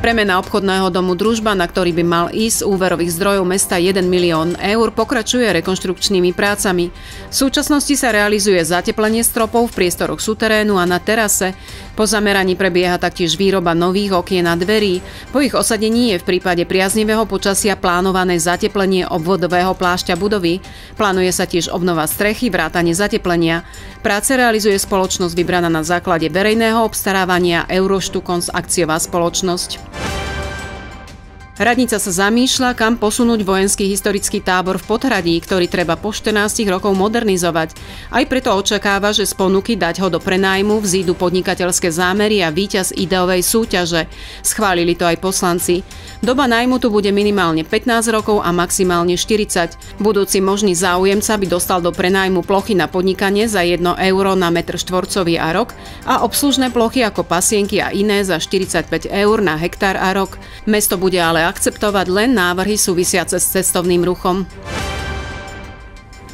Premena obchodného domu Družba, na ktorý by mal ísť z úverových zdrojov mesta 1 milión eur, pokračuje rekonštrukčnými prácami. V súčasnosti sa realizuje zateplenie stropov v priestoroch suterénu a na terase. Po zameraní prebieha taktiež výroba nových okien a dverí. Po ich osadení je v prípade priaznivého počasia plánované zateplenie obvodového plášťa budovy. Plánuje sa tiež obnova strechy, vrátanie zateplenia. Práce realizuje spoločnosť vybraná na základe verejného obstarávania Euroštukons akciová spoločnosť. Radnica sa zamýšľa, kam posunúť vojenský historický tábor v Podhradí, ktorý treba po 14 rokov modernizovať. Aj preto očakáva, že z ponuky dať ho do prenájmu vzídu podnikateľské zámery a víťaz ideovej súťaže. Schválili to aj poslanci. Doba nájmu tu bude minimálne 15 rokov a maximálne 40. Budúci možný záujemca by dostal do prenájmu plochy na podnikanie za 1 euro na metr štvorcový a rok a obslužné plochy ako pasienky a iné za 45 eur na hektár a rok. Mesto bude ale akceptovať len návrhy súvisiace s cestovným ruchom.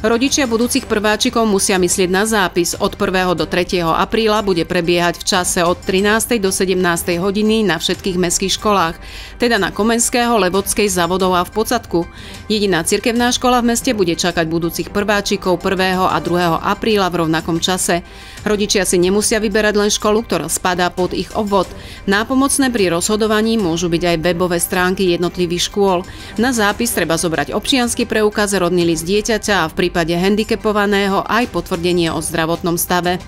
Rodičia budúcich prváčikov musia myslieť na zápis. Od 1. do 3. apríla bude prebiehať v čase od 13. do 17. hodiny na všetkých mestských školách, teda na Komenského, Levodskej, Zavodov a v Pocatku. Jediná cirkevná škola v meste bude čakať budúcich prváčikov 1. a 2. apríla v rovnakom čase. Rodičia si nemusia vyberať len školu, ktorá spadá pod ich obvod. Nápomocné pri rozhodovaní môžu byť aj webové stránky jednotlivých škôl. Na zápis treba zobrať občiansky preukaz, rodný list dieťaťa a v prípade handicapovaného aj potvrdenie o zdravotnom stave.